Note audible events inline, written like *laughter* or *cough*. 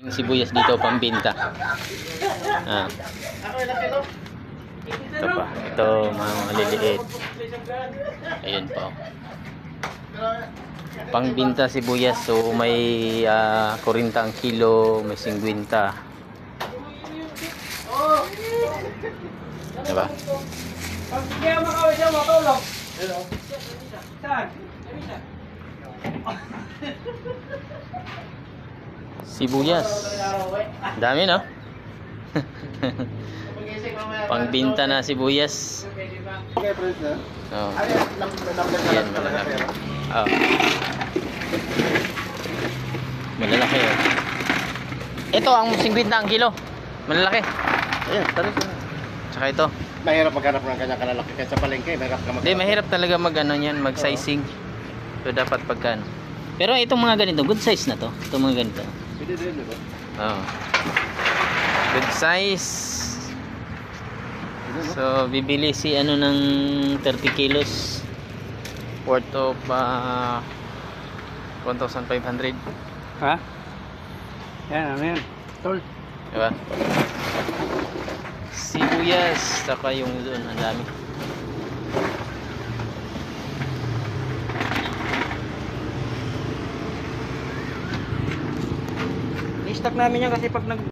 Yung sibuyas dito pambinta. Ah. Ito pa. Ito mga maliliit. Ayun po. Pangbinta sibuyas. So may ah, 40 ang kilo, may 50. Diba? Kaya Sibuyas. Dami no? *laughs* Pangbinta na sibuyas. Okay, friends na. Oh. Ay, number number na Yan, lang talaga malalaki. Oh. Malalaki oh. Ito ang 50 ang kilo. Malalaki. Ayan, tarik na. Tsaka ito. Mahirap maghanap ng kanya kalalaki kaysa palengke. Mahirap ka mag- Hindi, mahirap talaga mag ano yan, mag sizing. So dapat pagkan. Pero itong mga ganito, good size na to. Itong mga ganito. Pwede din, di ba? Oh. Good size. So, bibili si ano ng 30 kilos worth of uh, 1,500. Ha? Yan, ano yan? Tol. Diba? Sibuyas, saka yung doon, ang dami. I-stock namin yan kasi pag nag